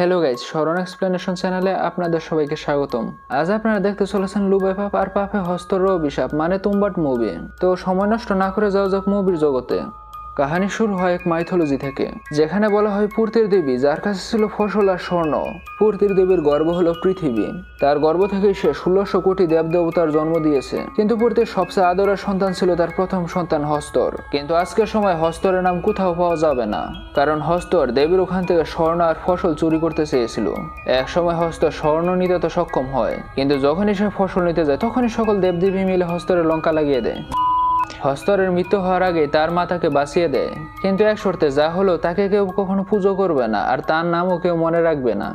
Hello guys স্মরণ explanation চ্যানেলে আপনাদের সবাইকে স্বাগতম। আজ আপনারা দেখতে চলেছেন লুবে পাপ আর পাপে হস্তর অভিশাপ মানে তুম্বাট মুভি তো সময় নষ্ট না করে যাওয়া যাক মুভির জগতে। কাহানি শুরু হয় এক মাইথোলজি থেকে, যেখানে বলা হয় পূর্তির দেবী, যার কাছে ছিল ফসল আর স্বর্ণ। পূর্তির দেবীর গর্ব হলো পৃথিবী। তার গর্ব থেকেই সে ষোলোশো কোটি দেবদেবতার জন্ম দিয়েছে। কিন্তু পূর্তির সবচেয়ে আদরের সন্তান ছিল তার প্রথম সন্তান হস্তর। কিন্তু আজকের সময় হস্তরের নাম কোথাও পাওয়া যাবে না, কারণ হস্তর দেবীর ওখান থেকে স্বর্ণ আর ফসল চুরি করতে চেয়েছিল। এক সময় হস্ত স্বর্ণ নিতে তো সক্ষম হয়, কিন্তু যখনই সে ফসল নিতে যায়, তখনই সকল দেবদেবী মিলে হস্তরে লঙ্কা লাগিয়ে দেয়। হস্তরের মৃত্যু হওয়ার আগে তার মা তাকে বাঁচিয়ে দেয়। কিন্তু এক শর্তে যা হলো, তাকে কেউ কখনো পুজো করবে না, আর তার নামও কেউ মনে রাখবে না।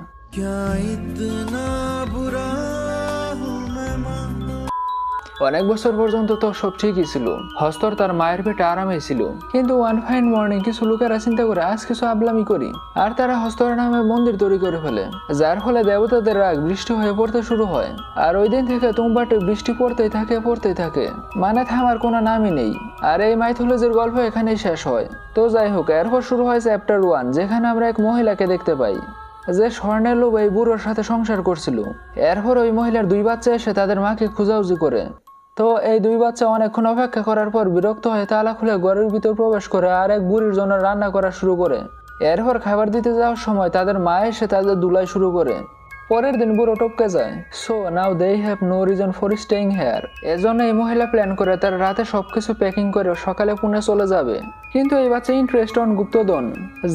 অনেক বছর পর্যন্ত তো সব ঠিকই ছিল। হস্তর তার মায়ের পেটে আরামে ছিল। কিন্তু ওয়ান ফাইন মর্নিং কিছু লোকেরা চিন্তা করে আজ কিছু আবলামি করি। আর তারা হস্তর নামে মন্দির তৈরি করে ফেলে, যার ফলে দেবতাদের রাগ বৃষ্টি হয়ে পড়তে শুরু হয়। আর ওই দিন থেকে তুমবাটে বৃষ্টি পড়তেই থাকে পড়তেই থাকে। মানে থামার কোনো নামই নেই। আর এই মাইথোলজির গল্প এখানেই শেষ হয়। তো যাই হোক, এরপর শুরু হয় চ্যাপ্টার ওয়ান যেখানে আমরা এক মহিলাকে দেখতে পাই। যে স্বর্ণের লোভ এই বুড়োর সাথে সংসার করছিল। এরপর ওই মহিলার দুই বাচ্চা এসে তাদের মাকে খোঁজাউজি করে। তো এই দুই বাচ্চা অনেকক্ষণ অপেক্ষা করার পর বিরক্ত হয়ে তালা খুলে ঘরের ভিতর প্রবেশ করে আর এক বুড়ির জন্য রান্না করা শুরু করে। এরপর খাবার দিতে যাওয়ার সময় তাদের মা এসে তাদের দুলাই শুরু করে। পরের দিন বুড়ো টপকে যায়। So now they have no reason for staying here এজন্য এই মহিলা প্ল্যান করে তার রাতে সবকিছু প্যাকিং করে সকালে পুনে চলে যাবে। কিন্তু এই বাচ্চা ইন্টারেস্ট অন গুপ্তদন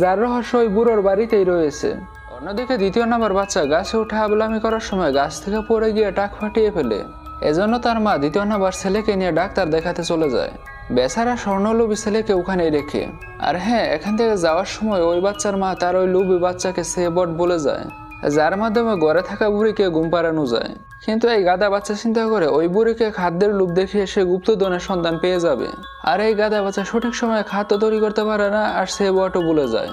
যার রহস্য ওই বুড়োর বাড়িতেই রয়েছে। অন্যদিকে দ্বিতীয় নাম্বার বাচ্চা গাছে উঠে আবলামি করার সময় গাছ থেকে পড়ে গিয়ে টাক ফাটিয়ে ফেলে। এজন্য তার মা দ্বিতীয় নাম্বার ছেলেকে নিয়ে ডাক্তার দেখাতে চলে যায়। বেচারা স্বর্ণলোভী ছেলেকে ওখানেই রেখে। আর হ্যাঁ এখান থেকে যাওয়ার সময় ওই বাচ্চার মা তার ওই লোভী বাচ্চাকে সে বট বলে যায়, যার মাধ্যমে ঘরে থাকা বুড়িকে ঘুম পাড়ানো যায়। কিন্তু এই গাদা বাচ্চা চিন্তা করে ওই বুড়িকে খাদ্যের লোভ দেখিয়ে সে গুপ্তধনের সন্ধান পেয়ে যাবে। আর এই গাদা বাচ্চা সঠিক সময়ে খাদ্য তৈরি করতে পারে না, আর সে বটও বলে যায়।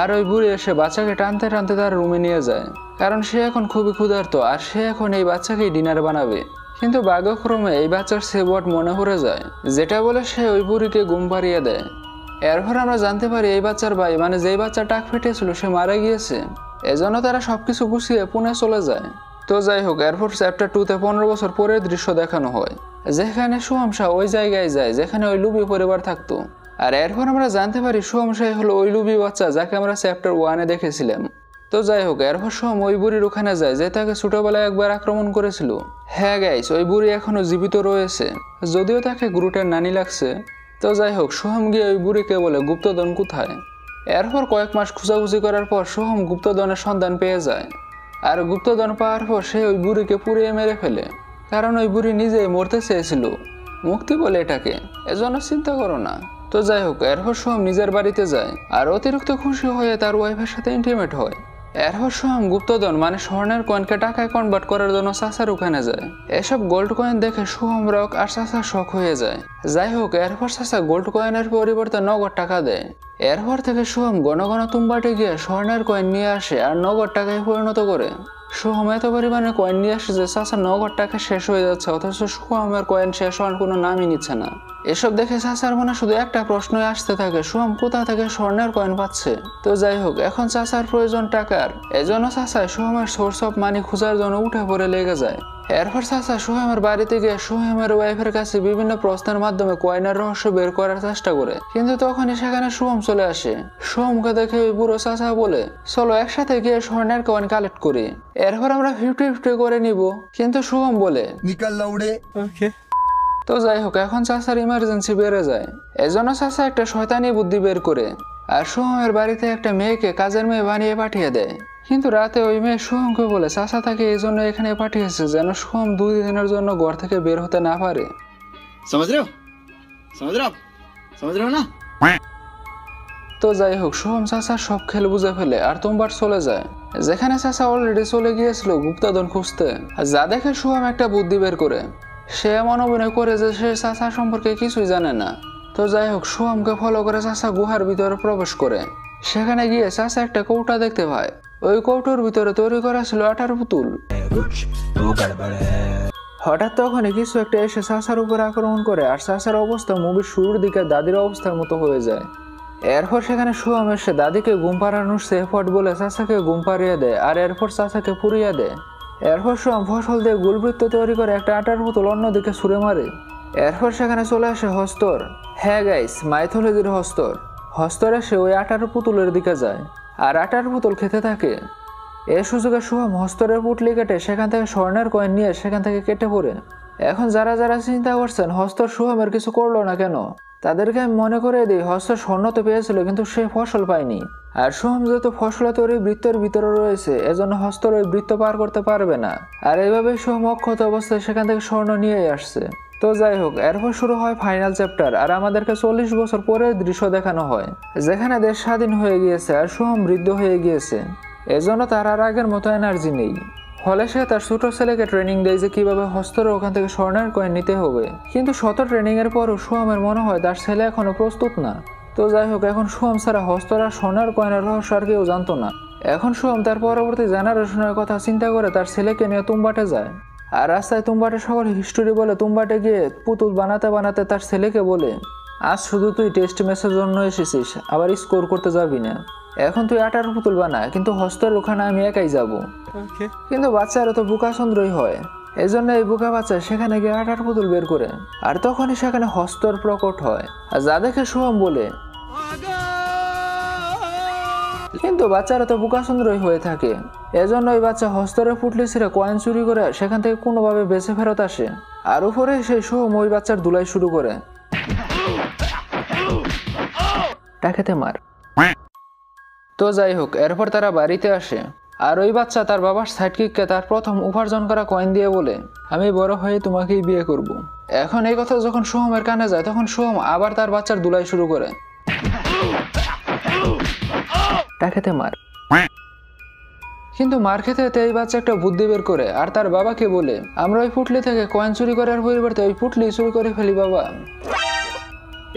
আর ওই বুড়ি এসে বাচ্চাকে টানতে টানতে তার রুমে নিয়ে যায়। কারণ সে এখন খুবই ক্ষুধার্ত, আর সে এখন এই বাচ্চাকেই ডিনার বানাবে। কিন্তু ভাগ্যক্রমে এই বাচ্চার সে বট মনে পড়ে যায়, যেটা বলে সে ওই বুড়িকে ঘুম পাড়িয়ে দেয়। এরপর আমরা জানতে পারি এই বাচ্চার ভাই মানে যেই বাচ্চা টাক ফেটেছিল, সে মারা গিয়েছে। এজন্য তারা সবকিছু গুছিয়ে পুনে চলে যায়। তো যাই হোক, এরপর চ্যাপ্টার টুতে পনেরো বছর পরের দৃশ্য দেখানো হয়, যেখানে সুহামশা ওই জায়গায় যায়, যেখানে ওই লুবি পরিবার থাকতো। আর এরপর আমরা জানতে পারি সোহমশাই হলো ওই লুবি বাচ্চা যাকে আমরা চ্যাপ্টার ওয়ানে দেখেছিলাম। তো যাই হোক এরপর সোহম ওই বুড়ির ওখানে যায়, যে তাকে ছোটবেলায় একবার আক্রমণ করেছিল। হ্যাঁ গাইস ওই বুড়ি এখনও জীবিত রয়েছে। যদিও তাকে গ্রুটের নানি লাগছে, তো যাই হোক, সোহম গিয়ে ওই বুড়িকে বলে, গুপ্তধন কোথায়? এরপর কয়েক মাস খোঁজাখুঁজি করার পর সোহম গুপ্তধনের সন্ধান পেয়ে যায়। আর গুপ্তধন পাওয়ার পর সে ওই বুড়িকে পুড়িয়ে মেরে ফেলে। কারণ ওই বুড়ি নিজেই মরতে চেয়েছিল। মুক্তি বলে এটাকে, এজন্য চিন্তা করো না। তো যাই হোক, এরপর সোহম নিজের বাড়িতে যায়, আর অতিরিক্ত খুশি হয়ে তার ওয়াইফের সাথে ইন্টিমেট হয়। সোহম গুপ্তধন মানে স্বর্ণের কয়েনকে টাকায় কনভার্ট করার জন্য চাচার ওখানে যায়। এসব গোল্ড কয়েন দেখে সোহম রক আর চাচা শখ হয়ে যায়। যাই হোক, এরপর চাচা গোল্ড কয়েনের পরিবর্তে নগদ টাকা দেয়। এরপর থেকে সোহম ঘন ঘন তুম্বাটে গিয়ে স্বর্ণের কয়েন নিয়ে আসে আর নগদ টাকায় পরিণত করে। সোহম এত পরিমাণে কয়েন নিয়ে আসে যে চাচা নগদ টাকা শেষ হয়ে যাচ্ছে, অথচ সোহমের কয়েন শেষ হওয়ার কোনো নামই নিচ্ছে না। এসব দেখে চাচার মনে শুধু একটা প্রশ্নই আসতে থাকে সোহম কোথা থেকে স্বর্ণের কয়েন পাচ্ছে? তো যাই হোক এখন চাচার প্রয়োজন টাকার। এজন্য চাচায় সোহমের সোর্স অফ মানি খোঁজার জন্য উঠে পড়ে লেগে যায়। এরপর চাচা সোহেমের বাড়িতে গিয়ে সোহেমের ওয়াইফের কাছে বিভিন্ন প্রশ্নের মাধ্যমে কয়নার রহস্য বের করার চেষ্টা করে। কিন্তু তখনই সেখানে সোহম চলে আসে। সোহমকে দেখে ওই বুড়ো চাচা বলে চলো একসাথে গিয়ে স্বর্ণের কয়েন কালেক্ট করি। এরপর আমরা ফিফটি ফিফটি করে নিব। কিন্তু সোহম বলে নিকাল লাউড়ে। তো যাই হোক এখন চাষার ইমার্জেন্সি বেড়ে যায়। এজন্য চাষা একটা শয়তানি বুদ্ধি বের করে আর সোহমের বাড়িতে একটা মেয়েকে কাজের মেয়ে বানিয়ে পাঠিয়ে দেয়। কিন্তু রাতে ওই মেয়ে সোহমকে বলে চাষা তাকে এই জন্য এখানে পাঠিয়েছে যেন সোহম দুই দিনের জন্য ঘর থেকে বের হতে না পারে। তো যাই হোক সোহম চাষা সব খেল বুঝে ফেলে আর তোমার চলে যায়। যেখানে চাষা অলরেডি চলে গিয়েছিল গুপ্তাদন খুঁজতে। যা দেখে সোহম একটা বুদ্ধি বের করে। সে এমন অভিনয় করে যে সে চাচা সম্পর্কে কিছুই জানে না। তো যাই হোক সোহমকে ফলো করে চাচা গুহার ভিতরে প্রবেশ করে। সেখানে গিয়ে চাচা একটা কৌটা দেখতে পায়। ওই কৌটোর ভিতরে তৈরি করা ছিল আটার পুতুল। হঠাৎ তখনই কিছু একটা এসে চাচার উপরে আক্রমণ করে আর চাচার অবস্থা মুভির শুরুর দিকে দাদির অবস্থার মতো হয়ে যায়। এরপর সেখানে শুয়াম এসে দাদিকে ঘুম পাড়ানোর সেফট বলে চাচাকে ঘুম পাড়িয়ে দেয় আর এরপর চাচাকে পুড়িয়ে দেয়। এরপর শুয়াম ফসল দিয়ে গুলবৃত্ত তৈরি করে একটা আটার পুতুল অন্যদিকে ছুঁড়ে মারে। এরপর সেখানে চলে আসে হস্তর। হ্যাঁ গাইস মাইথোলজির হস্তর। হস্তর এসে ওই আটার পুতুলের দিকে যায় আর আটার পুতুল খেতে থাকে। এ সুযোগে শুভম হস্তরের পুটলি কেটে সেখান থেকে স্বর্ণের কয়েন নিয়ে সেখান থেকে কেটে পড়ে। এখন যারা যারা চিন্তা করছেন, হস্তর শুভমের কিছু করল না কেন? তাদেরকে আমি মনে করে দিই হস্ত স্বর্ণ তো পেয়েছিল, কিন্তু সে ফসল পায়নি। আর যেহেতু ফসল তৈরি বৃত্তের ভিতরে রয়েছে, এজন্য হস্তর ওই বৃত্ত পার করতে পারবে না। আর এইভাবে শুভম অক্ষত অবস্থায় সেখান থেকে স্বর্ণ নিয়ে আসছে। তো যাই হোক, এরপর শুরু হয় ফাইনাল চ্যাপ্টার আর আমাদেরকে চল্লিশ বছর পরে দৃশ্য দেখানো হয়, যেখানে দেশ স্বাধীন হয়ে গিয়েছে আর সোহম বৃদ্ধ হয়ে গিয়েছে। এজন্য তার আর আগের মতো এনার্জি নেই। ফলে সে তার ছোট ছেলেকে ট্রেনিং দেয় যে কীভাবে হস্তরে ওখান থেকে স্বর্ণের কয়েন নিতে হবে। কিন্তু শত ট্রেনিং এর পরও সোহামের মনে হয় তার ছেলে এখনও প্রস্তুত না। তো যাই হোক এখন সোহাম ছাড়া হস্তরা সোনার কয়েনের রহস্য আর কেউ জানতো না। এখন সোহাম তার পরবর্তী জেনারেশনের কথা চিন্তা করে তার ছেলেকে নিয়ে তুম্বাটে যায়। আর রাস্তায় তুম্বাটে সকল হিস্টোরি বলে তুম্বাটে গিয়ে পুতুল বানাতে বানাতে তার ছেলেকে বলে আজ শুধু তুই টেস্ট ম্যাচের জন্য এসেছিস আবার স্কোর করতে যাবি না। এখন তুই আটার পুতুল বানা কিন্তু হস্তের ওখানে আমি একাই যাব। কিন্তু বাচ্চারা তো বুকাচন্দ্রই হয়। এই জন্য এই বুকা বাচ্চা সেখানে গিয়ে আটার পুতুল বের করে আর তখনই সেখানে হস্তর প্রকট হয়। আর যা দেখে সোহম বলে কিন্তু বাচ্চারা তো বুকাচন্দ্রই হয়ে থাকে। এজন্য ওই বাচ্চা হস্তরে ফুটলি ছিঁড়ে কয়েন চুরি করে সেখান থেকে কোনোভাবে বেঁচে ফেরত আসে। আর উপরে সেই সোহম ওই বাচ্চার দুলাই শুরু করে। মার। তো যাই হোক, এরপর তারা বাড়িতে আসে। আর ওই বাচ্চা তার বাবার সাইডকিককে তার প্রথম উপার্জন করা কয়েন দিয়ে বলে, আমি বড় হয়ে তোমাকেই বিয়ে করব। এখন এই কথা যখন সোহমের কানে যায়, তখন সোহম আবার তার বাচ্চার দুলাই শুরু করে। টাকাতে মার। কিন্তু মার খেতে এই বাচ্চা একটা বুদ্ধি বের করে, আর তার বাবাকে বলে, আমরা ওই পুটলি থেকে কয়েন চুরি করার পরিবর্তে ওই পুটলি চুরি করে ফেলি বাবা।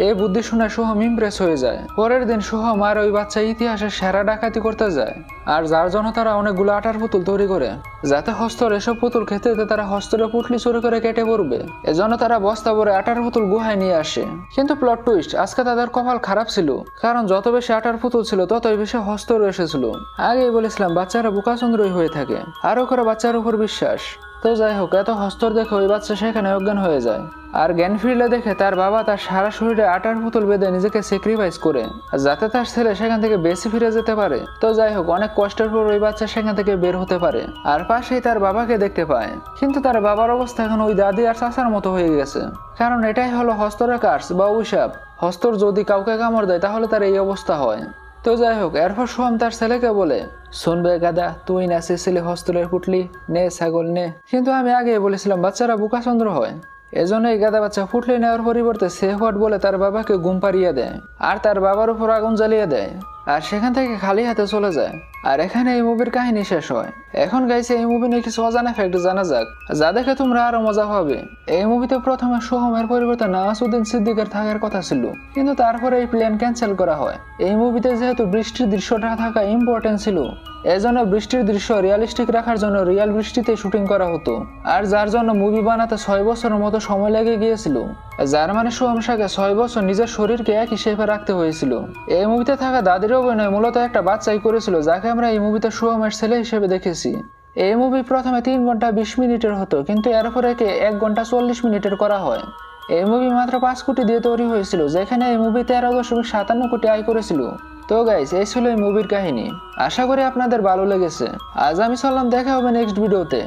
এই বুদ্ধি শুনে সোহম ইমপ্রেস হয়ে যায়। পরের দিন সোহম আর ওই বাচ্চা ইতিহাসে সেরা ডাকাতি করতে যায়, আর যার জন্য তারা অনেকগুলো আটার পুতুল তৈরি করে। যাতে হস্তর এসব পুতুল খেতে যেতে তারা হস্তরে পুটলি চুরি করে কেটে পড়বে এজন্য তারা বস্তা ভরে আটার পুতুল গুহায় নিয়ে আসে। কিন্তু প্লট টুইস্ট আজকে তাদের কপাল খারাপ ছিল, কারণ যত বেশি আটার পুতুল ছিল, ততই বেশি হস্তর এসেছিল। আগেই বলেছিলাম, বাচ্চারা বোকাচন্দ্রই হয়ে থাকে। আরও করে বাচ্চার উপর বিশ্বাস। তো যাই হোক, এত হস্তর দেখে ওই বাচ্চা সেখানে অজ্ঞান হয়ে যায়। আর জ্ঞান ফিরলে দেখে তার বাবা তার সারা শরীরে আটার পুতুল বেঁধে নিজেকে স্যাক্রিফাইস করে যাতে তার ছেলে সেখান থেকে বেশি ফিরে যেতে পারে। তো যাই হোক, অনেক কষ্টের পর ওই বাচ্চা সেখান থেকে বের হতে পারে, আর পাশেই তার বাবাকে দেখতে পায়। কিন্তু তার বাবার অবস্থা এখন ওই দাদি আর চাচার মতো হয়ে গেছে। কারণ এটাই হলো হস্তরের কার্স বা অভিশাপ। হস্তর যদি কাউকে কামড় দেয়, তাহলে তার এই অবস্থা হয়। তো যাই হোক, এরপর সোহাম তার ছেলেকে বলে শুনবে গাদা, তুই না ছেলে হস্তলের ফুটলি নে ছাগল, নে। কিন্তু আমি আগে বলেছিলাম, বাচ্চারা বুকাচন্দ্র হয়। এজন্য এই গাদা বাচ্চা ফুটলি নেওয়ার পরিবর্তে সে সেহওয়াট বলে তার বাবাকে গুম পাড়িয়ে দেয়, আর তার বাবার উপর আগুন জ্বালিয়ে দেয়, আর সেখান থেকে খালি হাতে চলে যায়। আর এখানে এই মুভির কাহিনী শেষ হয়। এখন গাইছে এই মুভি নিয়ে কিছু অজানা ফ্যাক্ট জানা যাক। যা দেখে তোমরা আরও মজা পাবে। এই মুভিতে প্রথমে সোহমের পরিবর্তে নাসুদ্দিন সিদ্দিকের থাকার কথা ছিল। কিন্তু তারপরে এই প্ল্যান ক্যান্সেল করা হয়। এই মুভিতে যেহেতু বৃষ্টির দৃশ্যটা থাকা ইম্পর্টেন্ট ছিল। এজন্য বৃষ্টির দৃশ্য রিয়ালিস্টিক রাখার জন্য রিয়াল বৃষ্টিতে শুটিং করা হতো। আর যার জন্য মুভি বানাতে ছয় বছরের মতো সময় লেগে গিয়েছিল। যার মানে সোহম ছয় বছর নিজের শরীরকে এক হিসেবে রাখতে হয়েছিল। এই মুভিতে থাকা দাদির অভিনয় মূলত একটা বাচ্চাই করেছিল, যাকে আমরা এই মুভিতে সোহমের ছেলে হিসেবে দেখেছি। এই মুভি প্রথমে তিন ঘণ্টা বিশ মিনিটের হতো, কিন্তু এরপর একে এক ঘণ্টা চল্লিশ মিনিটের করা হয়। এই মুভি মাত্র পাঁচ কোটি দিয়ে তৈরি হয়েছিল, যেখানে এই মুভি তেরো দশমিক সাতান্ন কোটি আয় করেছিল। তো গাইস এই ছিল এই মুভির কাহিনী। আশা করি আপনাদের ভালো লেগেছে। আজ আমি চললাম দেখা হবে নেক্সট ভিডিওতে